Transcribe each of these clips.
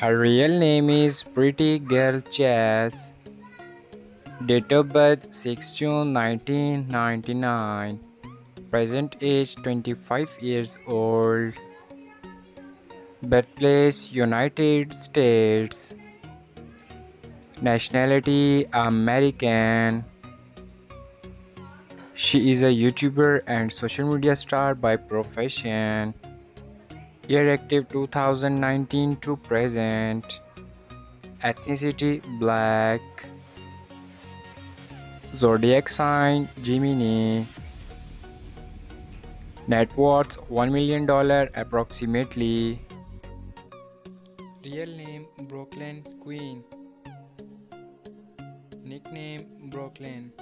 Her real name is Pretty Girl Chaz. Date of birth 6 June 1999. Present age 25 years old. Birthplace United States. Nationality American. She is a YouTuber and social media star by profession. Year active 2019 to present. Ethnicity Black. Zodiac sign Gemini. Net worth $1 million approximately. Real name Brooklyn Queen. Nickname Brooklyn.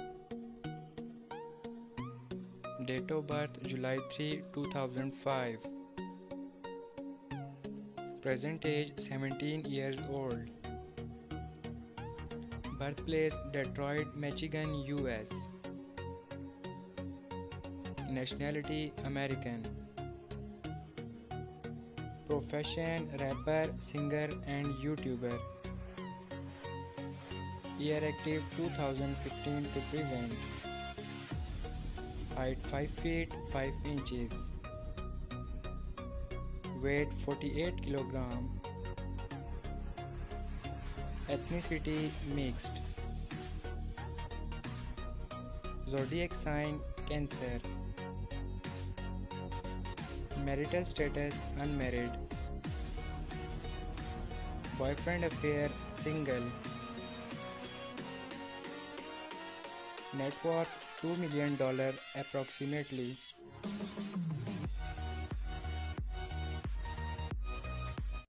Date of birth July 3, 2005. Present age 17 years old. Birthplace Detroit, Michigan, US. Nationality American. Profession rapper, singer, and YouTuber. Year active 2015 to present. Height 5 feet 5 inches weight 48 kilogram. Ethnicity mixed. Zodiac sign cancer. Marital status unmarried. Boyfriend affair single. Net worth 2 million dollar approximately